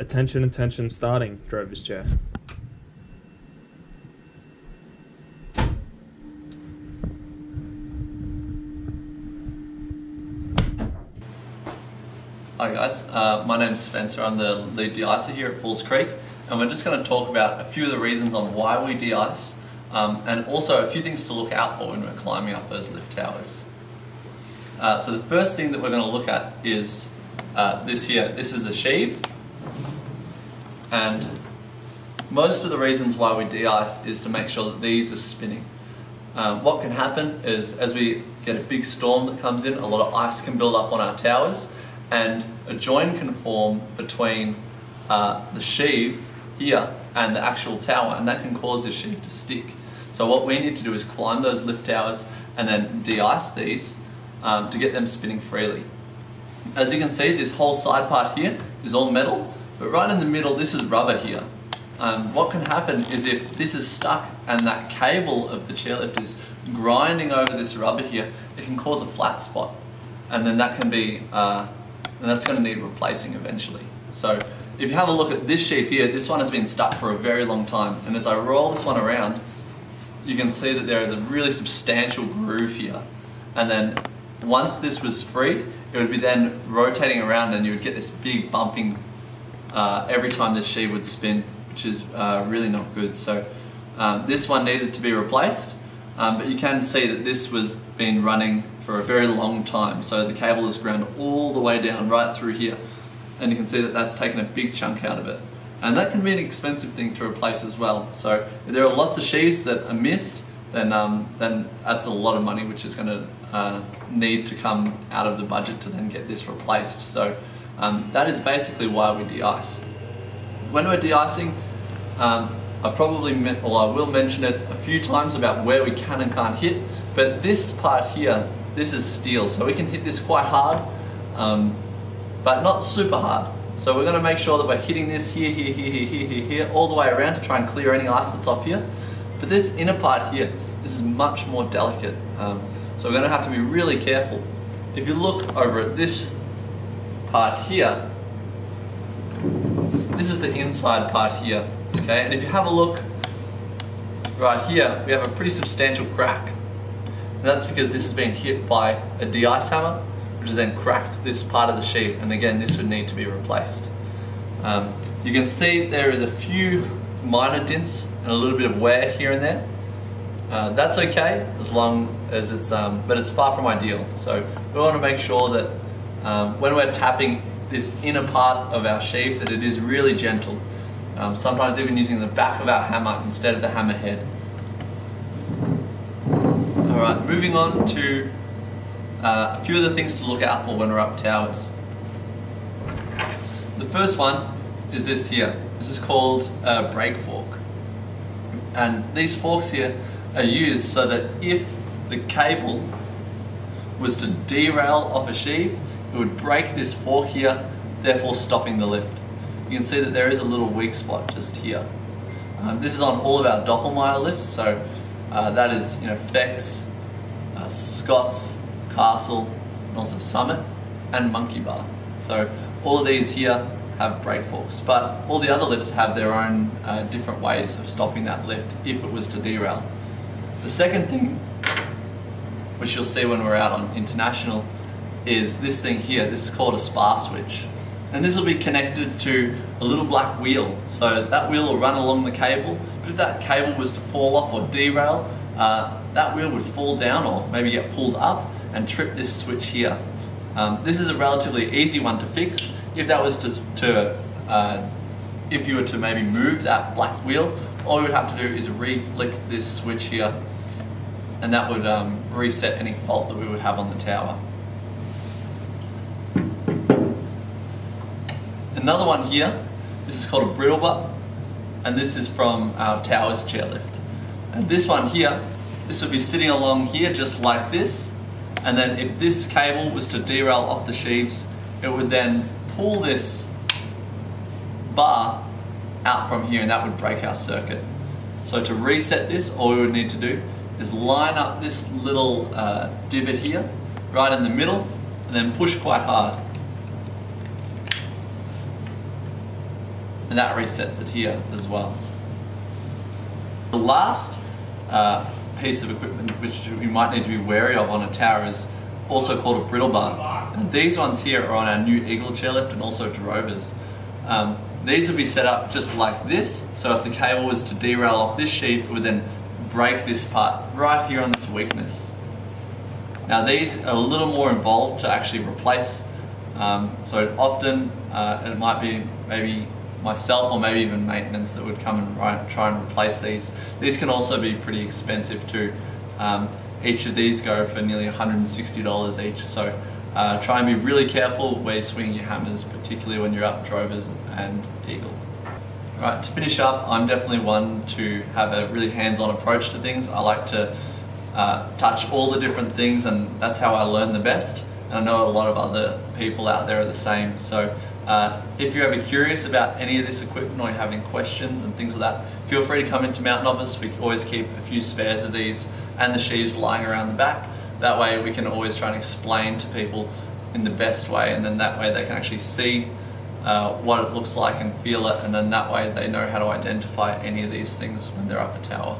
Attention, attention, starting, Drover's chair. Hi guys, uh, my name's Spencer. I'm the lead de-icer here at Falls Creek and we're just going to talk about a few of the reasons on why we de-ice um, and also a few things to look out for when we're climbing up those lift towers. Uh, so the first thing that we're going to look at is uh, this here. This is a sheave and most of the reasons why we de-ice is to make sure that these are spinning. Um, what can happen is as we get a big storm that comes in, a lot of ice can build up on our towers and a join can form between uh, the sheave here and the actual tower and that can cause this sheave to stick. So what we need to do is climb those lift towers and then de-ice these um, to get them spinning freely. As you can see this whole side part here is all metal but right in the middle this is rubber here. Um, what can happen is if this is stuck and that cable of the chairlift is grinding over this rubber here it can cause a flat spot and then that can be uh, and that's going to need replacing eventually. So if you have a look at this sheave here, this one has been stuck for a very long time and as I roll this one around you can see that there is a really substantial groove here and then once this was freed it would be then rotating around and you would get this big bumping uh, every time this sheave would spin which is uh, really not good. So um, this one needed to be replaced um, but you can see that this was been running for a very long time. So the cable is ground all the way down right through here. And you can see that that's taken a big chunk out of it. And that can be an expensive thing to replace as well. So if there are lots of sheaves that are missed, then, um, then that's a lot of money which is going to uh, need to come out of the budget to then get this replaced. So um, that is basically why we de-ice. When we're de-icing, um, I probably, meant, well I will mention it a few times about where we can and can't hit, but this part here this is steel, so we can hit this quite hard, um, but not super hard. So we're going to make sure that we're hitting this here, here, here, here, here, here, here, all the way around to try and clear any ice that's off here. But this inner part here, this is much more delicate. Um, so we're going to have to be really careful. If you look over at this part here, this is the inside part here, okay? And if you have a look right here, we have a pretty substantial crack. And that's because this has been hit by a de-ice hammer, which has then cracked this part of the sheave, and again, this would need to be replaced. Um, you can see there is a few minor dents and a little bit of wear here and there. Uh, that's okay as long as it's, um, but it's far from ideal. So we want to make sure that um, when we're tapping this inner part of our sheave that it is really gentle. Um, sometimes even using the back of our hammer instead of the hammer head. Alright, moving on to uh, a few of the things to look out for when we're up towers. The first one is this here. This is called a brake fork. And these forks here are used so that if the cable was to derail off a sheave, it would break this fork here, therefore stopping the lift. You can see that there is a little weak spot just here. Um, this is on all of our Doppelmayr lifts, so uh, that is you know Fex, uh, Scott's, Castle, and also Summit, and Monkey Bar. So all of these here have brake forks, but all the other lifts have their own uh, different ways of stopping that lift if it was to derail. The second thing, which you'll see when we're out on international, is this thing here. This is called a spar switch. And this will be connected to a little black wheel. So that wheel will run along the cable, but if that cable was to fall off or derail, uh, that wheel would fall down or maybe get pulled up and trip this switch here. Um, this is a relatively easy one to fix. If that was to, to uh, if you were to maybe move that black wheel, all you would have to do is re-flick this switch here and that would um, reset any fault that we would have on the tower. Another one here, this is called a brittle bar and this is from our tower's chairlift. And this one here, this would be sitting along here just like this. And then if this cable was to derail off the sheaves, it would then pull this bar out from here and that would break our circuit. So to reset this, all we would need to do is line up this little uh, divot here, right in the middle, and then push quite hard. And that resets it here as well. The last uh, piece of equipment which we might need to be wary of on a tower is also called a brittle bar. And these ones here are on our new Eagle chairlift and also Drovers. Um, these would be set up just like this, so if the cable was to derail off this sheave, it would then break this part right here on this weakness. Now these are a little more involved to actually replace, um, so often uh, it might be maybe myself or maybe even maintenance that would come and try and replace these. These can also be pretty expensive too. Um, each of these go for nearly $160 each, so uh, try and be really careful where you're swinging your hammers, particularly when you're up drovers and eagle. Right, to finish up, I'm definitely one to have a really hands-on approach to things. I like to uh, touch all the different things and that's how I learn the best. And I know a lot of other people out there are the same. So uh, if you're ever curious about any of this equipment or you have any questions and things like that, feel free to come into Mountain Office. We always keep a few spares of these and the sheaves lying around the back. That way we can always try and explain to people in the best way and then that way they can actually see uh, what it looks like and feel it and then that way they know how to identify any of these things when they're up a tower.